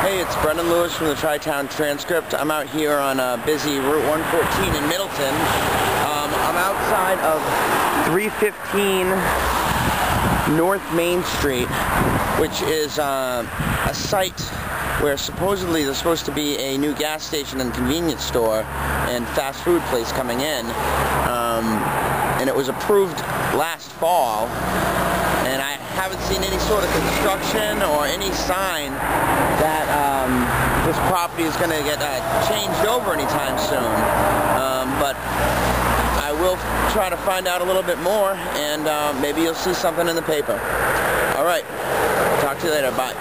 Hey, it's Brendan Lewis from the Tri-Town Transcript. I'm out here on a busy Route 114 in Middleton. Um, I'm outside of 315 North Main Street, which is uh, a site where supposedly there's supposed to be a new gas station and convenience store and fast food place coming in. Um, and it was approved last fall and I haven't seen any sort of construction or any sign that this property is going to get uh, changed over anytime soon. Um, but I will try to find out a little bit more and uh, maybe you'll see something in the paper. All right. Talk to you later. Bye.